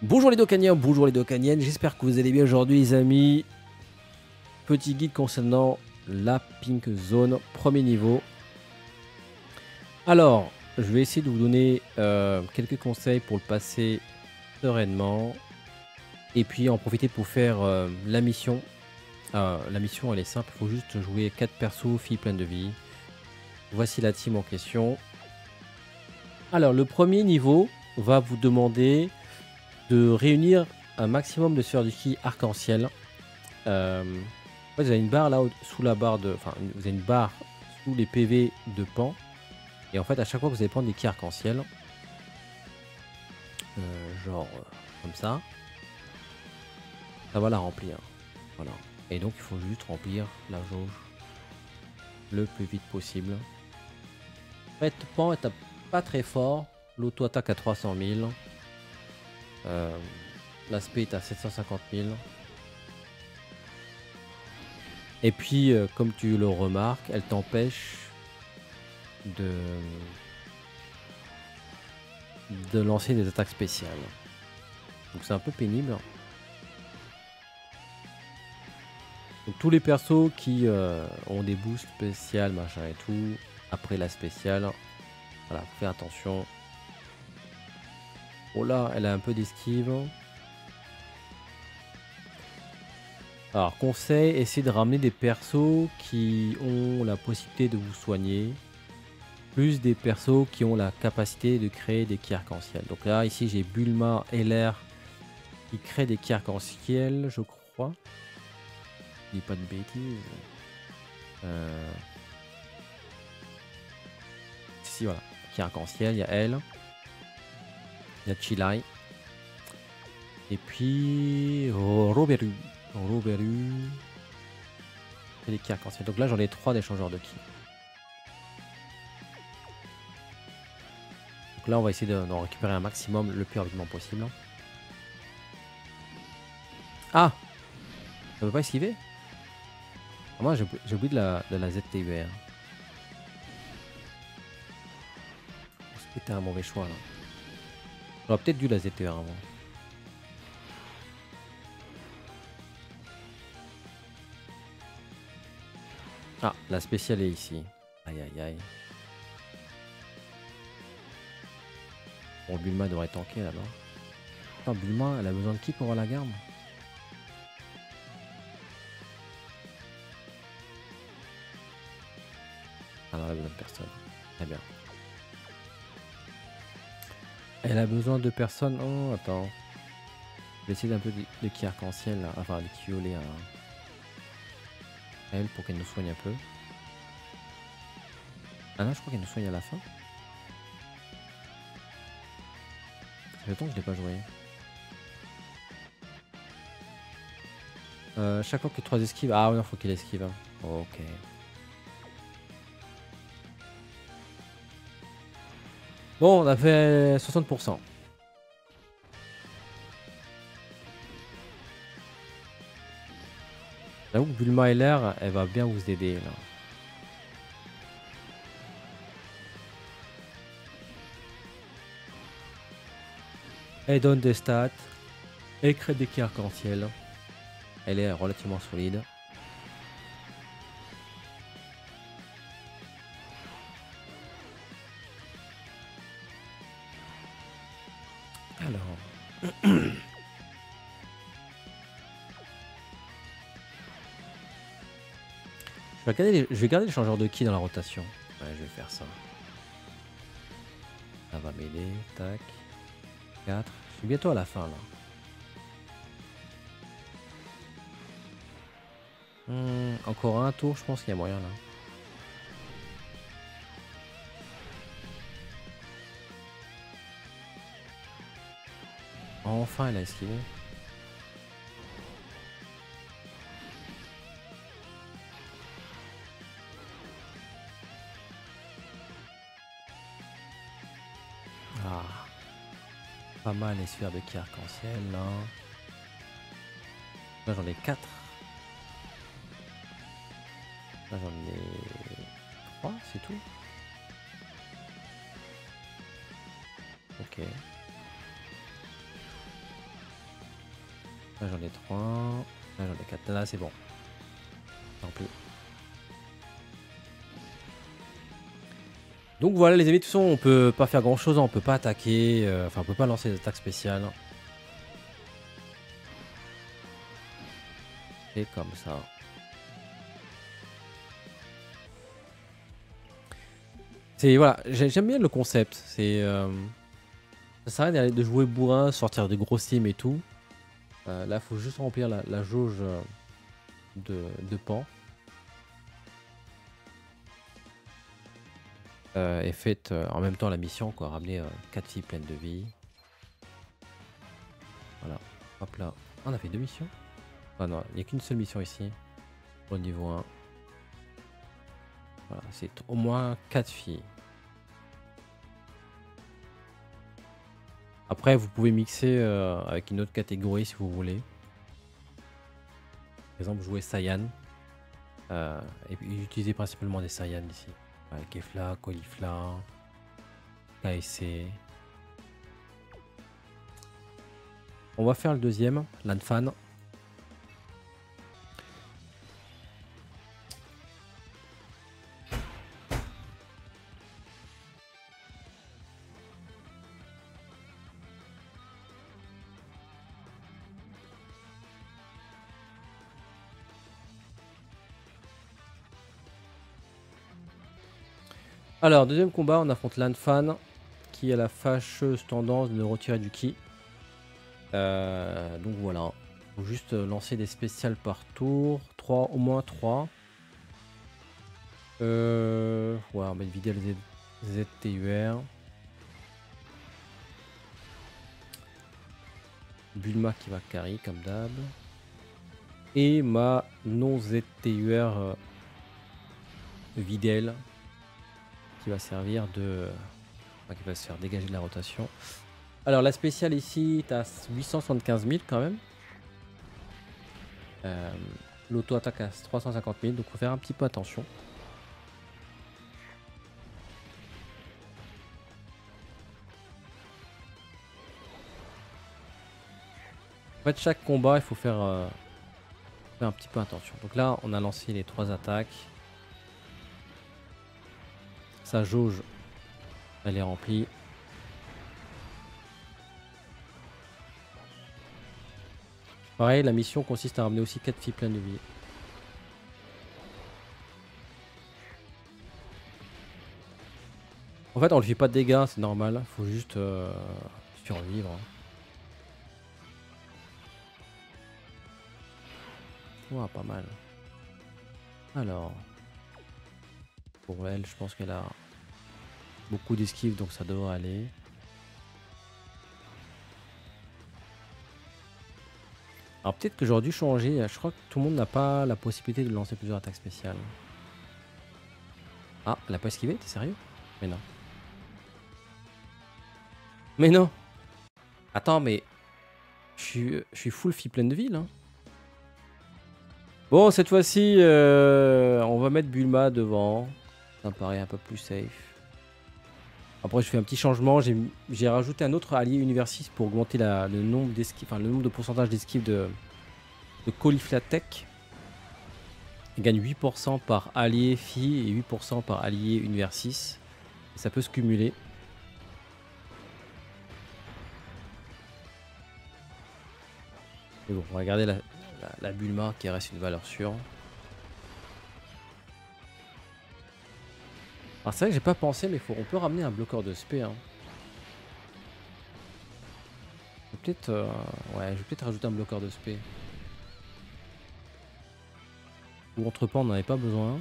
Bonjour les Docaniens, bonjour les Docaniennes, j'espère que vous allez bien aujourd'hui les amis. Petit guide concernant la Pink Zone, premier niveau. Alors, je vais essayer de vous donner euh, quelques conseils pour le passer sereinement. Et puis en profiter pour faire euh, la mission. Euh, la mission elle est simple, il faut juste jouer 4 persos, filles pleines de vie. Voici la team en question. Alors le premier niveau va vous demander de réunir un maximum de sphères du ki arc-en-ciel. Euh, vous avez une barre là sous la barre de. Enfin, vous avez une barre sous les PV de pan. Et en fait, à chaque fois que vous allez prendre des ki arc-en-ciel, euh, genre euh, comme ça, ça va la remplir. Voilà. Et donc, il faut juste remplir la jauge le plus vite possible. En fait, pan est pas très fort. L'auto-attaque à 300 000. Euh, L'aspect est à 750 000. Et puis, euh, comme tu le remarques, elle t'empêche de, lancer des attaques spéciales. Donc c'est un peu pénible. Tous les persos qui euh, ont des boosts spéciales, machin et tout, après la spéciale, voilà, fais attention. Oh là, elle a un peu d'esquive. Alors, conseil, essayez de ramener des persos qui ont la possibilité de vous soigner. Plus des persos qui ont la capacité de créer des ki arc-en-ciel. Donc là, ici, j'ai Bulma et l'air qui crée des ki arc-en-ciel, je crois. Je dis pas de bêtises. Euh... Si, voilà. Qui arc-en-ciel, il y a elle. Chilai. Et puis. Roberu. Roberu. Et les arc-en-ciel. Donc là, j'en ai trois d'échangeurs de ki. Donc là, on va essayer d'en récupérer un maximum le plus rapidement possible. Ah Ça veut pas esquiver? Ah, Moi, j'ai oublié de la, de la. C'était un mauvais choix là? J'aurais peut-être dû la ZTR avant. Ah, la spéciale est ici. Aïe aïe aïe. Bon, Bulma devrait tanker là-bas. Attends, Bulma, elle a besoin de qui pour avoir la garde? Ah non, elle a besoin de personne. Très bien. Elle a besoin de personnes. Oh, attends. Je vais essayer d'un peu de, ki arc-en-ciel, là. enfin de violet à elle pour qu'elle nous soigne un peu. Ah non, je crois qu'elle nous soigne à la fin. Fait longtemps que je l'ai pas joué. Euh, chaque fois que 3 esquives. Ah non, faut qu'il esquive. Hein. Ok. Bon, on a fait 60%. J'avoue que Bulma et l'air, elle va bien vous aider là. Elle donne des stats. Elle crée des arc-en-ciel. Elle est relativement solide. Alors. Je vais, garder les, je de ki dans la rotation. Ouais, je vais faire ça. Ça va m'aider. Tac. 4. Je suis bientôt à la fin là. Hmm, encore un tour, je pense qu'il y a moyen là. Enfin, elle a esquivé. Ah. Pas mal les sphères de ki arc-en-ciel là. Là j'en ai 4. Là j'en ai 3, c'est tout. Ok. Là j'en ai 3. Là j'en ai 4. Là c'est bon. Tant pis. Donc voilà les amis, de toute façon on peut pas faire grand chose, on peut pas attaquer, euh, enfin on peut pas lancer des attaques spéciales. Et comme ça. C'est voilà, j'aime bien le concept. C'est euh, ça sert à rien de jouer bourrin, sortir des gros sims et tout. Euh, là, faut juste remplir la, jauge euh, de, de pan. et faites en même temps la mission, quoi. Ramener 4 filles pleines de vie. Voilà. Hop là. on a fait deux missions? Ah non, il n'y a qu'une seule mission ici. Au niveau 1. Voilà, c'est au moins 4 filles. Après, vous pouvez mixer euh, avec une autre catégorie si vous voulez. Par exemple, jouer Saiyan. Euh, et utiliser principalement des Saiyan ici. Kefla, Colifla, KSC. On va faire le deuxième, Lanfan. Alors, deuxième combat, on affronte Lanfan, qui a la fâcheuse tendance de retirer du ki. Euh, donc voilà, faut juste lancer des spéciales par tour, 3, au moins 3. Euh, ouais, on va vider le ZTUR. Bulma qui va carry comme d'hab. Et ma non ZTUR euh, Videl va servir de... qui va se faire dégager de la rotation. Alors la spéciale ici, tu as 875 000 quand même. Euh, L'auto-attaque à 350 000, donc faut faire un petit peu attention. En fait, chaque combat, il faut faire, euh, faire un petit peu attention. Donc là, on a lancé les trois attaques. Sa jauge, elle est remplie. Pareil, la mission consiste à ramener aussi 4 filles pleines de vie. En fait, on ne fait pas de dégâts, c'est normal. Faut juste euh, survivre. Ouah, pas mal. Alors, pour elle, je pense qu'elle a beaucoup d'esquive, donc ça devrait aller. Alors peut-être que j'aurais dû changer. Je crois que tout le monde n'a pas la possibilité de lancer plusieurs attaques spéciales. Ah, elle a pas esquivé T'es sérieux? Mais non. Mais non Attends, mais... Je suis, je suis full fille pleine de ville. Hein. Bon, cette fois-ci, euh, on va mettre Bulma devant. Ça me paraît un peu plus safe. Après, je fais un petit changement. J'ai rajouté un autre allié Univers 6 pour augmenter le nombre enfin, le nombre de pourcentage d'esquive de, de. Il gagne 8% par allié fille et 8% par allié Univers 6. ça peut se cumuler. Mais bon, on va regarder la Bulma qui reste une valeur sûre. Alors c'est vrai que j'ai pas pensé, mais faut, on peut ramener un bloqueur de SP. Hein. Peut-être, euh, ouais, je vais peut-être rajouter un bloqueur de SP. Ou entrepôt, on n'en avait pas besoin.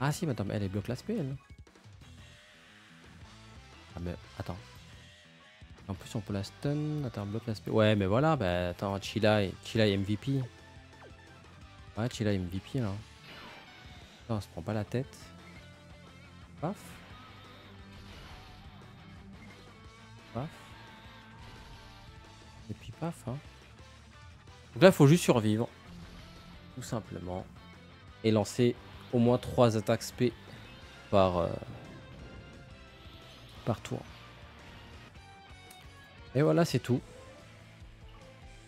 Ah si, mais attends, elle est bloque la SP, elle. Ah mais attends. En plus, on peut la stun. Attends, bloque la SP. Ouais, mais voilà, bah attends, Chila Chila MVP. Ouais, Chila MVP là. Non, on se prend pas la tête. Paf. Paf. Et puis paf. Hein. Donc là, il faut juste survivre. Tout simplement. Et lancer au moins 3 attaques SP par, euh, par tour. Et voilà, c'est tout.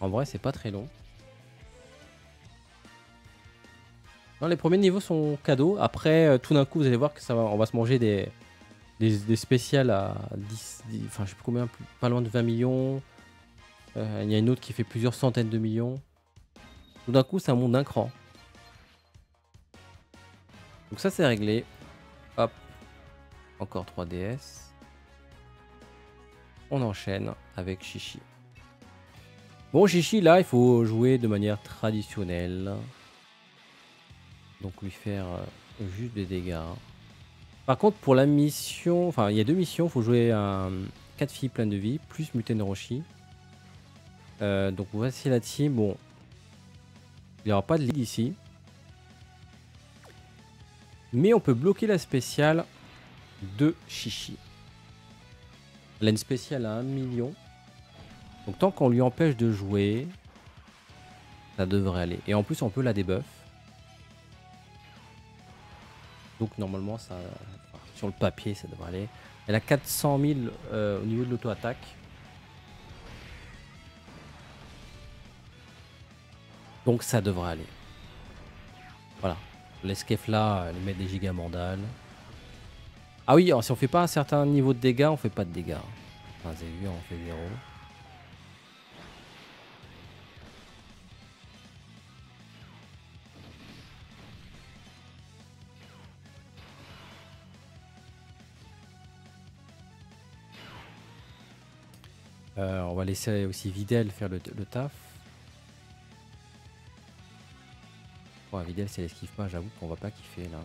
En vrai, c'est pas très long. Les premiers niveaux sont cadeaux. Après, euh, tout d'un coup, vous allez voir que ça va, on va se manger des, des, spéciales à 10, enfin, je sais plus combien, pas loin de 20 millions. Euh, il y a une autre qui fait plusieurs centaines de millions. Tout d'un coup, c'est un monde d'un cran. Donc ça, c'est réglé. Hop. Encore 3DS. On enchaîne avec Chichi. Bon, Chichi, là, il faut jouer de manière traditionnelle. Donc lui faire euh, juste des dégâts. Par contre, pour la mission... Enfin, il y a deux missions. Il faut jouer un 4 filles pleines de vie, plus Muten Roshi. Euh, donc voici la team. Bon, il n'y aura pas de lead ici. Mais on peut bloquer la spéciale de Chichi. Elle a une spéciale à 1 million. Donc tant qu'on lui empêche de jouer, ça devrait aller. Et en plus, on peut la debuff. Donc normalement, ça, sur le papier, ça devrait aller. Elle a 400 000 euh, au niveau de l'auto-attaque. Donc ça devrait aller. Voilà. L'escape là, elle met des gigas mandales. Ah oui, si on fait pas un certain niveau de dégâts, on fait pas de dégâts. Enfin, vous vu, on fait 0. Euh, on va laisser aussi Videl faire le, taf. Bon, Videl, si elle esquive pas, j'avoue qu'on va pas kiffer là.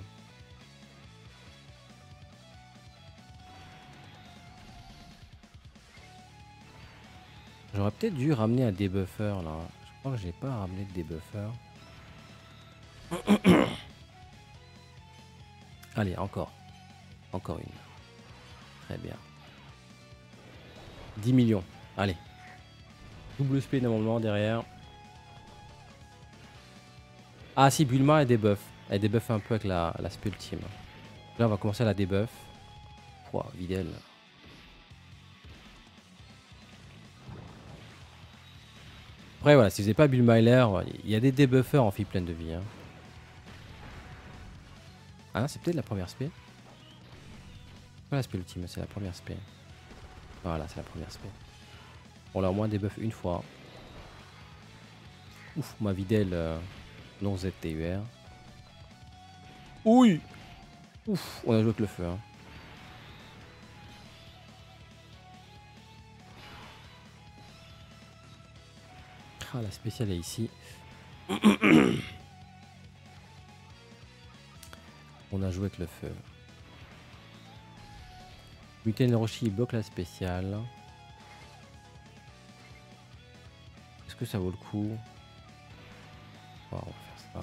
J'aurais peut-être dû ramener un debuffer là. Je crois que j'ai pas ramené de debuffer. Allez, encore. Encore une. Très bien. 10 millions. Allez. Double SP normalement derrière. Ah si, Bulma elle debuff. Elle debuff un peu avec la, la ultime. Là on va commencer à la debuff. Pouah, Videl. Après voilà, si vous n'avez pas Bullmailer, il y a des debuffers en fille pleine de vie. Hein. Ah c'est peut-être la première spé. Pas la spé ultime, c'est la première spé. Voilà, c'est la première spé. On l'a au moins debuff une fois. Ouf, ma Videl euh, non ZTUR. Oui Ouf, on a joué avec le feu. Hein. Ah, la spéciale est ici. on a joué avec le feu. Muten Roshi bloque la spéciale. Est-ce que ça vaut le coup? On va faire ça.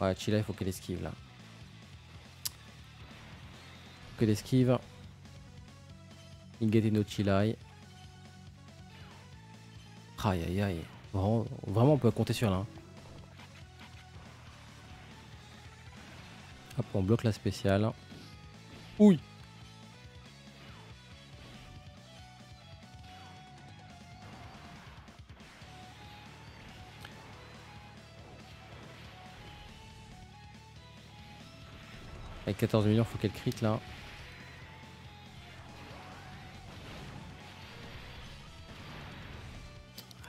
Ouais, Chila, il faut qu'elle esquive là. Qu'elle esquive. no Chilai. Aïe aïe aïe. Vraiment, on peut compter sur là. Hein. Hop, on bloque la spéciale. Oui Avec 14 millions, faut qu'elle crit là.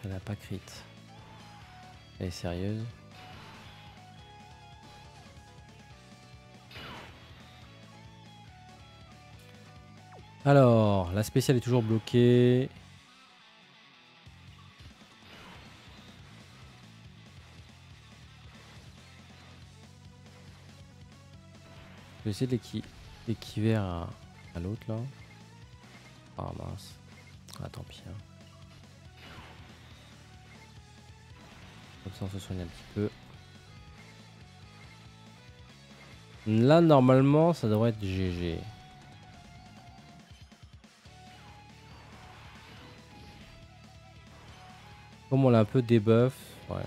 Elle a pas crit. Elle est sérieuse. Alors, la spéciale est toujours bloquée. Je vais essayer de l'équiver à, à l'autre là. Ah mince. Ah tant pis. Hein. Comme ça on se soigne un petit peu. Là normalement ça devrait être GG. Comme on l'a un peu debuff. Ouais.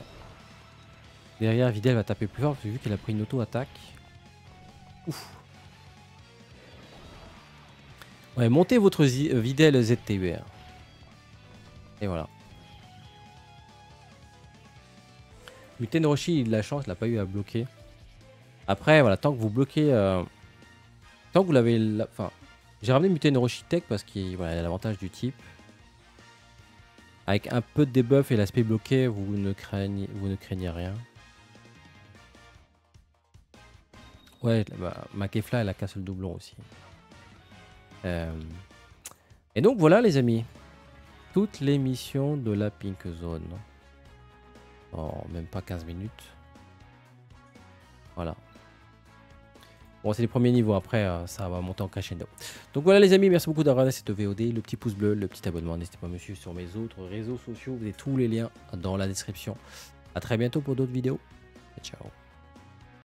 Derrière Videl va taper plus fort vu qu'elle a pris une auto-attaque. Ouais, montez votre euh, Videl ZTUR. Et voilà. Muten Roshi, il a de la chance, il n'a pas eu à bloquer. Après, voilà, tant que vous bloquez. euh, tant que vous l'avez. la- Enfin, j'ai ramené Muten Roshi Tech parce qu'il voilà, il a l'avantage du type. Avec un peu de debuff et l'aspect bloqué, vous ne craignez, vous ne craignez rien. Ouais, bah, elle a cassé le doublon aussi. Euh, Et donc voilà les amis, toutes les missions de la Pink Zone. En même pas 15 minutes. Voilà. Bon, c'est les premiers niveaux, après euh, ça va monter en crescendo. Donc voilà les amis, merci beaucoup d'avoir regardé cette VOD. Le petit pouce bleu, le petit abonnement, n'hésitez pas à me suivre sur mes autres réseaux sociaux. Vous avez tous les liens dans la description. A très bientôt pour d'autres vidéos. Et ciao